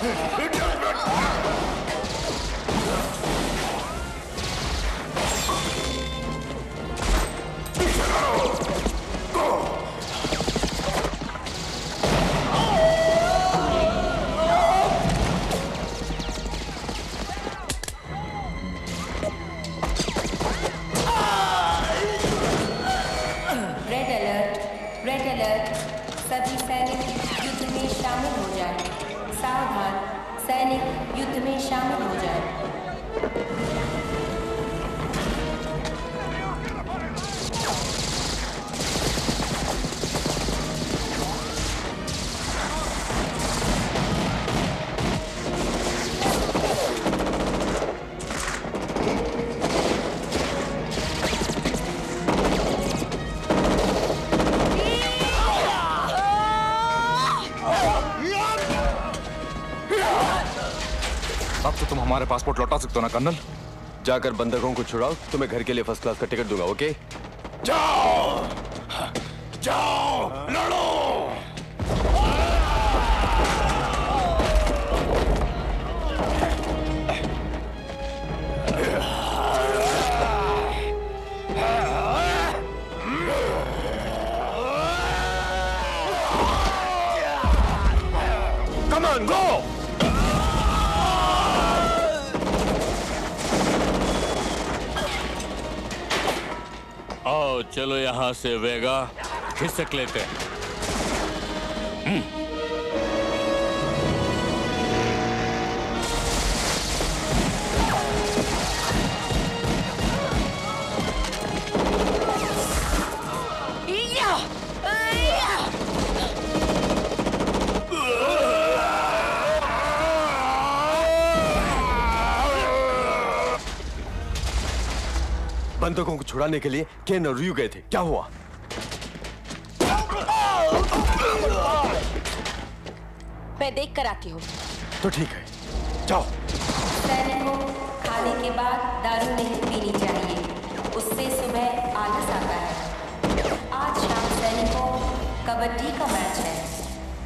सभी सैनिक युद्ध में शामिल हो जाएँ। सावधान सैनिक युद्ध में शामिल हो जाएँ। हमारे पासपोर्ट लौटा सकते हो ना, कर्नल? जाकर बंधकों को छुड़ाओ, तुम्हें घर के लिए फ़र्स्ट क्लास का टिकट दूँगा ओके जाओ! जाओ! लड़ो! चलो यहाँ से वेगा खिसक लेते हैं। बंधकों को छुड़ाने के लिए केन और रयू गए थे। क्या हुआ? मैं देख कर आती हूँ। तो ठीक है। जाओ। सैनिकों खाने के बाद दारू नहीं पीनी चाहिए। उससे सुबह आलस आता है। आज शाम सैनिकों कबड्डी का मैच है।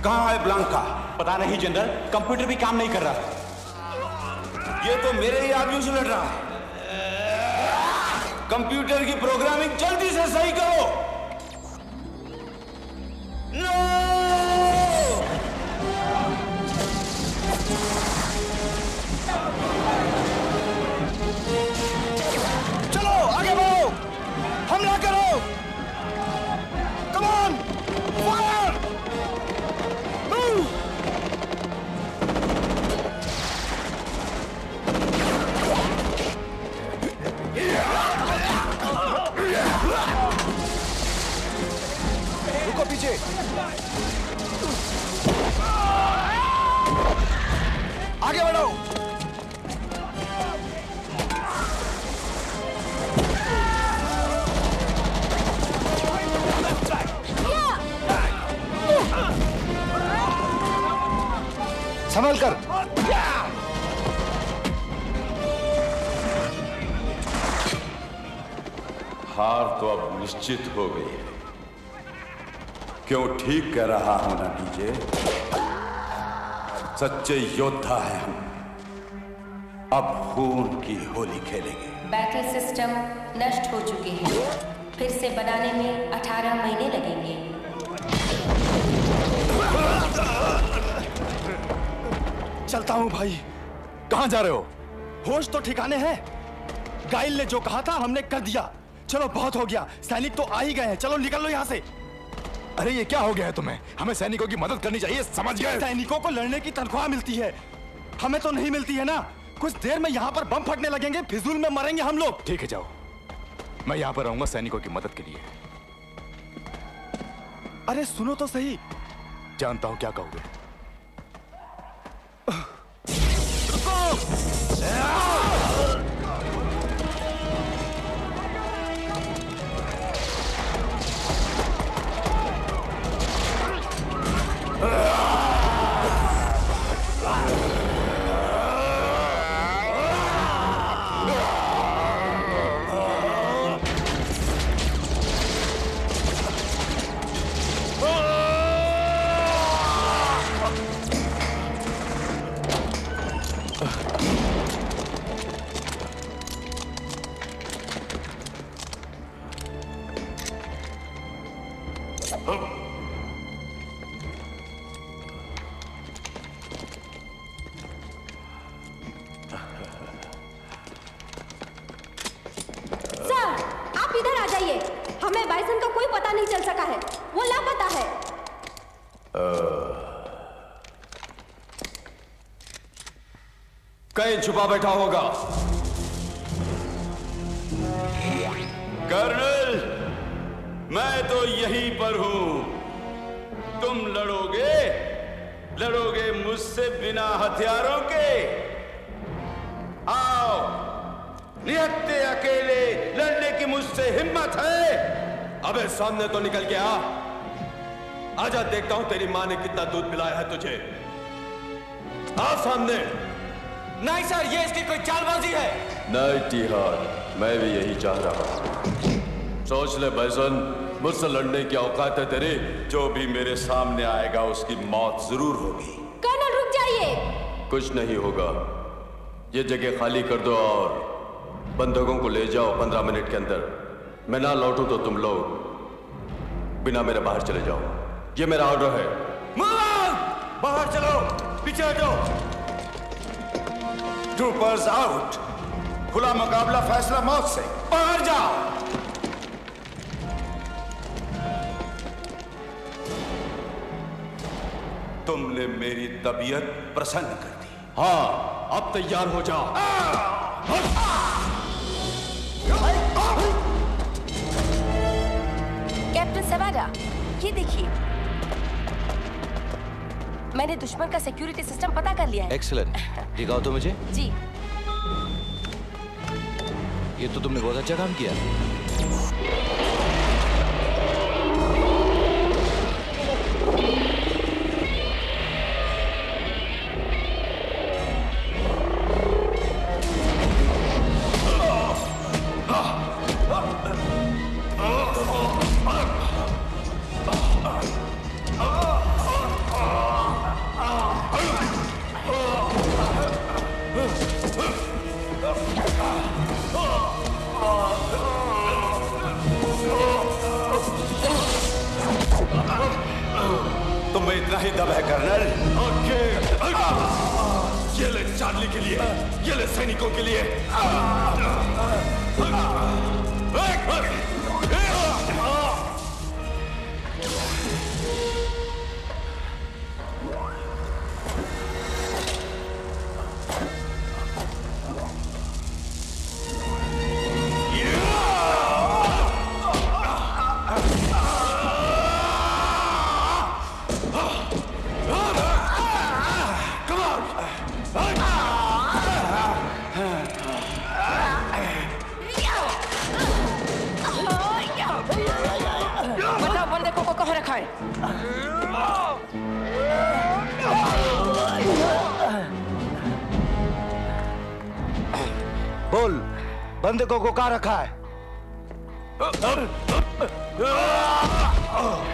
कहाँ है ब्लांका? पता नहीं जनरल। कंप्यूटर भी काम नहीं कर रहा। ये तो मेरे ही आदमियों से लड़ रहा है। कंप्यूटर की प्रोग्रामिंग जल्दी से सही करो। चलो पीछे आगे बढ़ो संभल कर। हार तो अब निश्चित हो गई है। क्यों ठीक कह रहा हूँ ना डीजे सच्चे योद्धा है हम। अब खून की होली खेलेंगे। बैटल सिस्टम नष्ट हो चुके हैं। फिर से बनाने में 18 महीने लगेंगे। चलता हूँ भाई। कहाँ जा रहे हो? होश तो ठिकाने हैं। गाइल ने जो कहा था हमने कर दिया। चलो बहुत हो गया। सैनिक तो आ ही गए हैं। चलो निकल लो यहाँ से। अरे ये क्या हो गया है तुम्हें? हमें सैनिकों की मदद करनी चाहिए समझ गए? सैनिकों को लड़ने की तनख्वाह मिलती है। हमें तो नहीं मिलती है ना? कुछ देर में यहाँ पर बम फटने लगेंगे फिजूल में मरेंगे हम लोग। ठीक है जाओ। मैं यहाँ पर रहूँगा सैनिकों की मदद के लिए। अरे सुनो तो सही। जानता हूँ क्या कहोगे। कहीं छुपा बैठा होगा। कर्नल, मैं तो यहीं पर हूँ। तुम लड़ोगे लड़ोगे मुझसे बिना हथियारों के। आओ, निहत्ते अकेले लड़ने की मुझसे हिम्मत है। अबे, सामने तो निकल के आ आजा, देखता हूँ तेरी माँ ने कितना दूध पिलाया है तुझे। आ, सामने। नहीं सर ये इसकी कोई चालबाजी है। नाइटी हार्ट मैं भी यही चाह रहा हूँ। सोच ले बैसन मुझसे लड़ने की औकात है तेरी। जो भी मेरे सामने आएगा उसकी मौत ज़रूर होगी। कर्नल रुक जाइए। कुछ नहीं होगा। ये जगह खाली कर दो और बंधकों को ले जाओ पंद्रह मिनट के अंदर। मैं ना लौटू तो तुम लोग बिना मेरे बाहर चले जाओ। ये मेरा ऑर्डर है। बाहर चलो पीछे हटो। ट्रूपर्स आउट खुला मुकाबला फैसला मौत से। बाहर जाओ। तुमने मेरी तबीयत प्रसन्न कर दी। हाँ अब तैयार हो जाओ। कैप्टन सवारा ये देखिए मैंने दुश्मन का सिक्योरिटी सिस्टम पता कर लिया है। एक्सलेंट दिखाओ तो मुझे। जी। ये तो तुमने बहुत अच्छा काम किया। ही दम है कर्नल ओके ये ले चार्ली के लिए ये ले सैनिकों के लिए है बोल बंदे को कहा रखा है Oh!